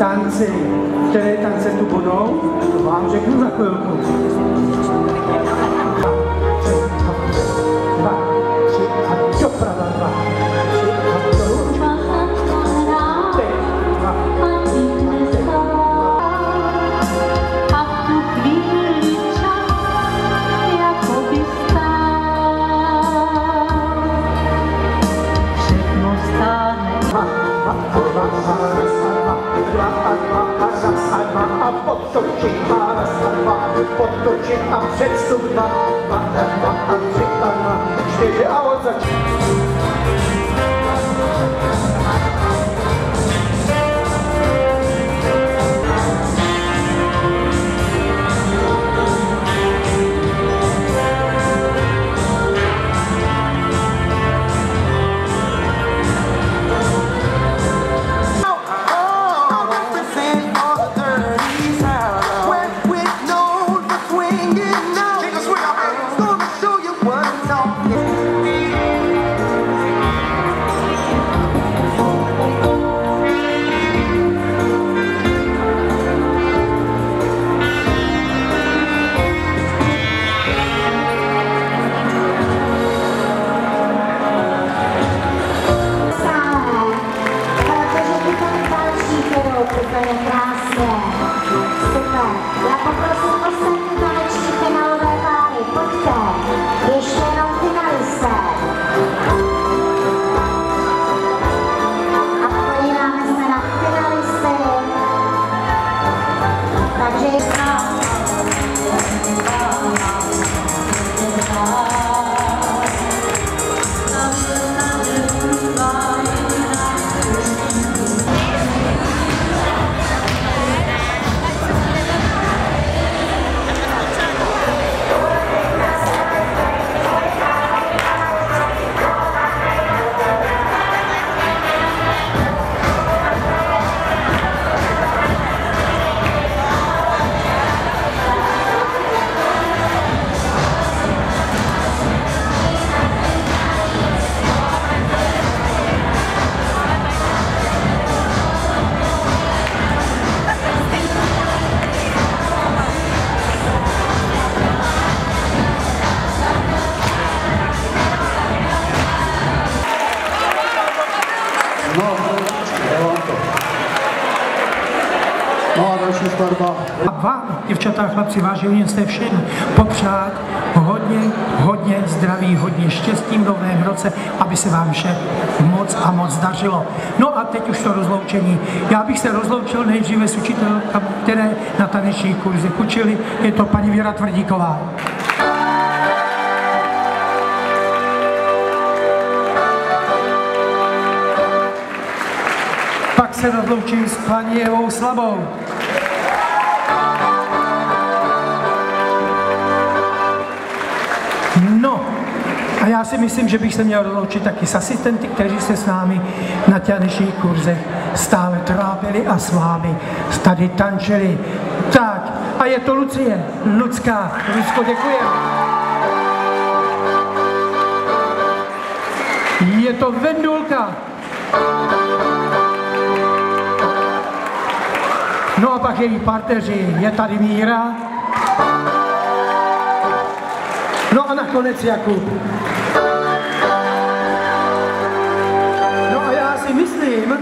tanci. Které tance tu budou, to vám řeknu za chvilku. Dva, tři, dva, dva. A potočím a raz a dva, potočím a předstup dva, dva a dva a tři a dva, čtyři a od začátku. project. No, to. No a další skladba. A vám, děvčata a chlapci, vážení jste všem, popřát hodně, hodně zdraví, hodně štěstí v novém roce, aby se vám vše moc a moc dařilo. No a teď už to rozloučení. Já bych se rozloučil nejdříve s učitelkami, které na taneční kurzy učili. Je to paní Věra Tvrdíková. Se rozloučím s paní Evou Slabou. No, a já si myslím, že bych se měl rozloučit taky s asistenty, kteří se s námi na těnejších kurzech stále trápili a s vámi tady tančili. Tak, a je to Lucie, Lucka. Lucko, děkujeme. Je to Vendulka. No a pak její parteři, je tady Míra. No a nakonec Jakub. No a já si myslím,